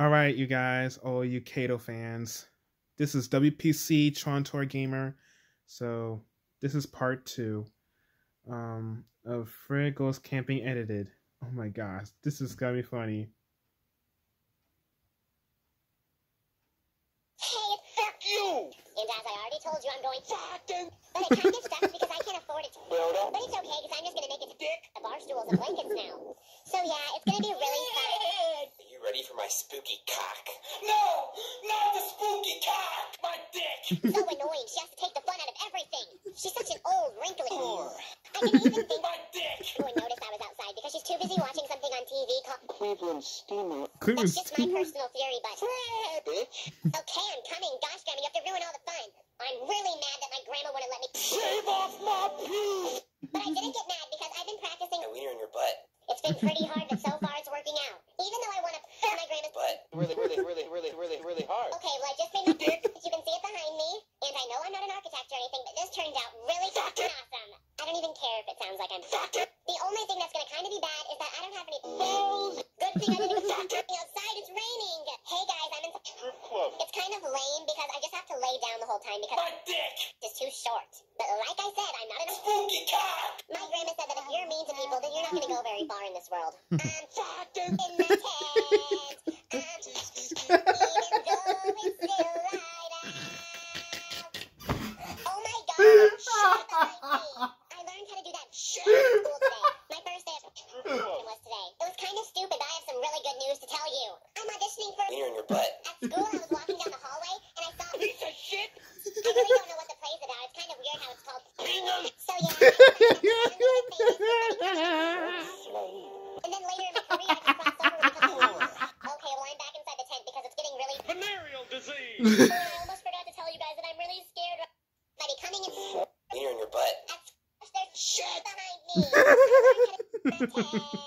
All right, you guys, all you Kato fans. This is WPC Tron Tour Gamer. So this is part two um, of Fred Goes Camping Edited. Oh my gosh, this is gonna be funny. Hey, Fuck you! and as I already told you, I'm going Fucking But it kind of sucks because I can't afford it. Wilda. But it's okay because I'm just gonna make it Dick. the bar stools and blankets now. So yeah, it's gonna be really fun. Are you ready for my spooky cock? No! Not the spooky cock! My dick! So annoying. She has to take the fun out of everything. She's such an old, wrinkly. Whore. I didn't even think My dick! she would notice I was outside because she's too busy watching something on TV called. Cleveland Steamer. Cleveland That's just my personal theory, but. Fred, bitch! Okay, I'm coming. Gosh, Grandma, you have to ruin all the fun. I'm really mad that my grandma wouldn't let me. Shave off my pubes! But I didn't get mad because I've been practicing. My wiener in your butt. It's been pretty hard, but so far it's working out. Even though I want to my grandma's. Butt. Really, really, really, really, really, really hard. Okay, well, I just made my dick. You can see it behind me, and I know I'm not an architect or anything, but this turned out really fucking awesome. I don't even care if it sounds like I'm it! The only thing that's gonna kind of be bad is that I don't have any balls. Good thing I didn't stop outside. It's raining. Hey guys, I'm in. Strip club. It's kind of lame because I just have to lay down the whole time because My dick! it's too short. I'm auditioning in your butt. At school, I was walking down the hallway and I saw. I Piece of shit! I really don't know what the play's about. It's kind of weird how it's called. Penis! So yeah. I decided And then later in my career, I can cross over and become a Okay, well I'm back inside the tent because it's getting really. Venereal disease! Oh, I almost forgot to tell you guys that I'm really scared. By becoming a. Wiener in your butt. There's shit behind me. I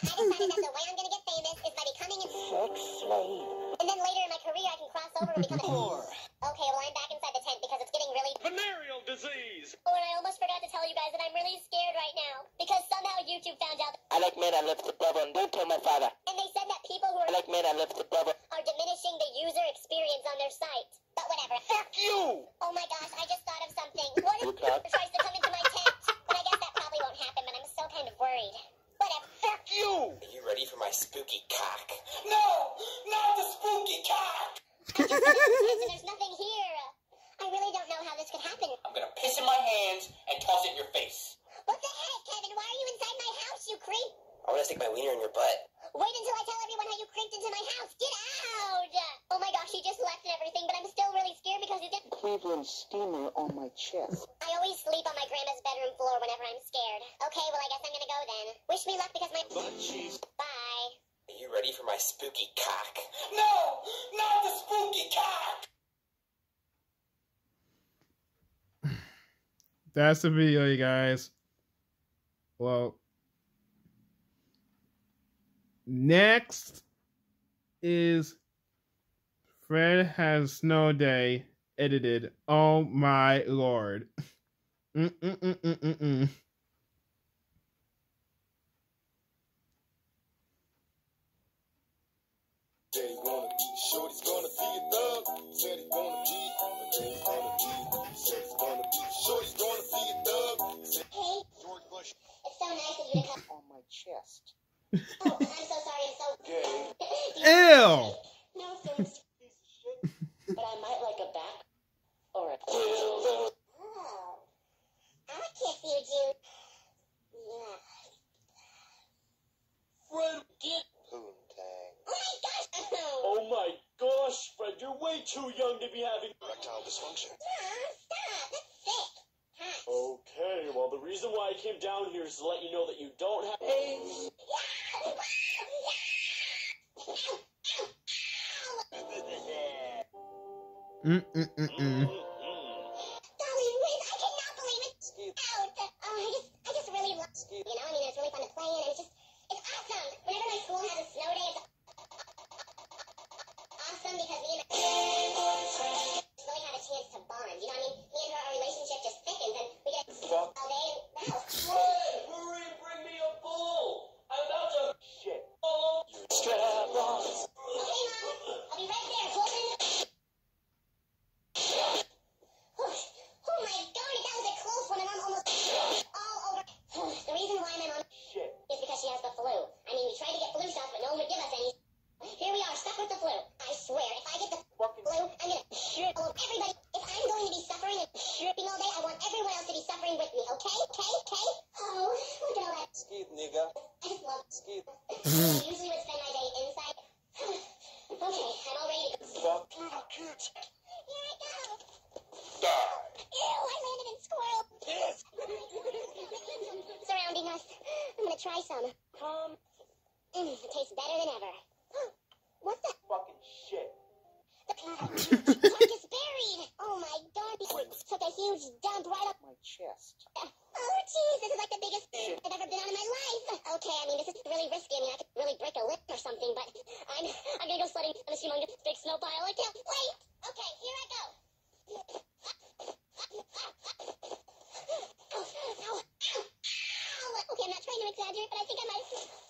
I decided that the way I'm gonna get famous is by becoming a. Sex slave. And then later in my career, I can cross over and become a. Whore. Okay, well I'm back inside the tent because it's getting really. Venereal disease! Oh, and I almost forgot to tell you guys that I'm really scared right now because somehow YouTube found out I like men that live the devil, and don't tell my father. and they said that people who I like men that live the devil. are diminishing the user experience on their site. But whatever. Fuck you! Oh my gosh, I just thought of something. What if Okay. tries to come into my tent? But I guess that probably won't happen. But I'm still kind of worried. Whatever. Fuck you! Are you ready for my spooky cock? No! Not the spooky cock! I just went upstairs and there's nothing here. I really don't know how this could happen. I'm gonna piss in my hands and toss it in your face. What the heck, Kevin? Why are you inside my house, you creep? I wanna stick my wiener in your butt. Wait until I tell everyone how you creeped into my house. Get out! Oh my gosh, he just left and everything, but I'm still really scared because you did. Cleveland Steamer on my chest. I always sleep on my grandma's bedroom floor whenever I'm scared. Okay, well I guess I'm gonna go then. Wish me luck because my. Butt cheese. Bye. Are you ready for my spooky cock? No! Not the spooky cock! That's the video, you guys. Well, next is Fred has snow day edited. Oh my lord. Mm-mm-mm-mm-mm. Said he wanna be, shorty's gonna be a thug. Said he wanna be, said he's gonna be, said he's gonna be, shorty's gonna be a thug. Said Hey, George Bush it's so nice of you to come. On my chest. Oh, I'm so sorry. I'm so. way too young to be having erectile dysfunction. Mom, stop. That's sick. Okay, well, the reason why I came down here is to let you know that you don't have AIDS. Mm-mm-mm-mm. kids. Here I go. Die. Ew, I landed in squirrel piss. Surrounding us. I'm gonna try some. Come. Mm, it tastes better than ever. What the Fucking shit. The pink is buried. Oh my god. Quick. Took a huge dump right up my chest. Oh, jeez, this is like the biggest shit. I've ever been on. this humongous big. I can't wait. Okay, here I go. oh, no. Ow, ow. Okay, I'm not trying to exaggerate, but I think I might.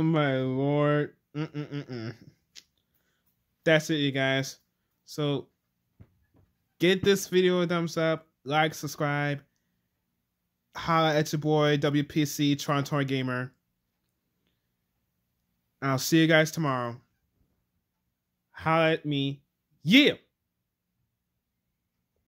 Oh my lord. Mm-mm-mm-mm. That's it, you guys. So get this video a thumbs up, like, subscribe. Holla at your boy WPC Toronto Gamer. I'll see you guys tomorrow. Holla at me. Yeah.